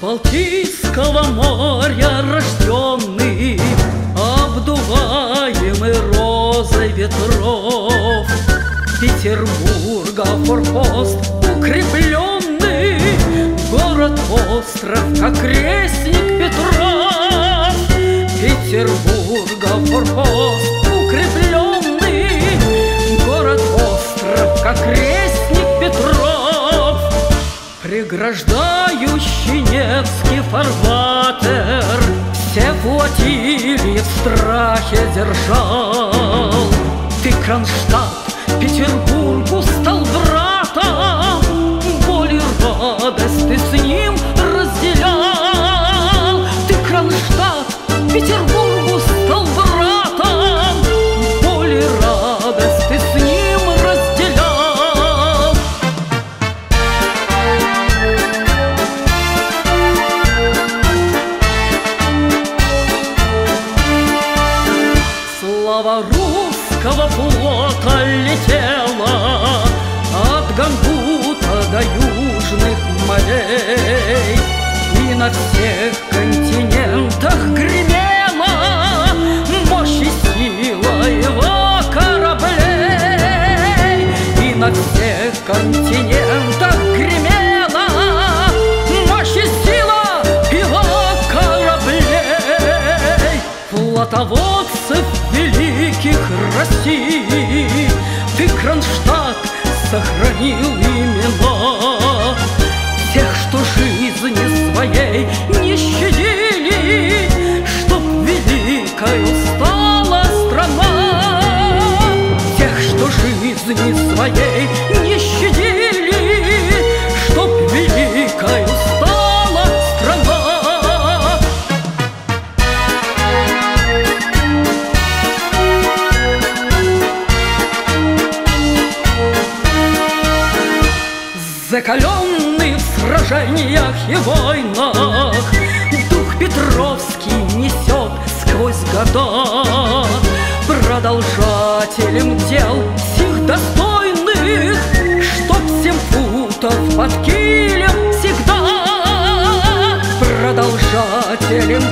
Балтийского моря рожденный, Обдуваемый розой ветров, Петербурга форпост укрепленный, Город-остров, как крестник Петров, Петербурга форпост Преграждающий Невский фарватер Все флотилии в страхе держал. Ты, Кронштадт, Петербургу Слава русского флота летела От Гангута до южных морей. И на всех континентах гремела Мощь и сила его кораблей. И на всех континентах гремела Мощь и великих России. Ты, Кронштадт, сохранил имена Тех, что жизни своей не щадили Чтоб великою стала страна Тех, что жизни своей Закаленный в сражениях и войнах. Дух Петровский несет сквозь года. Продолжателем дел всех достойных Чтоб семь футов под килем всегда. Продолжателем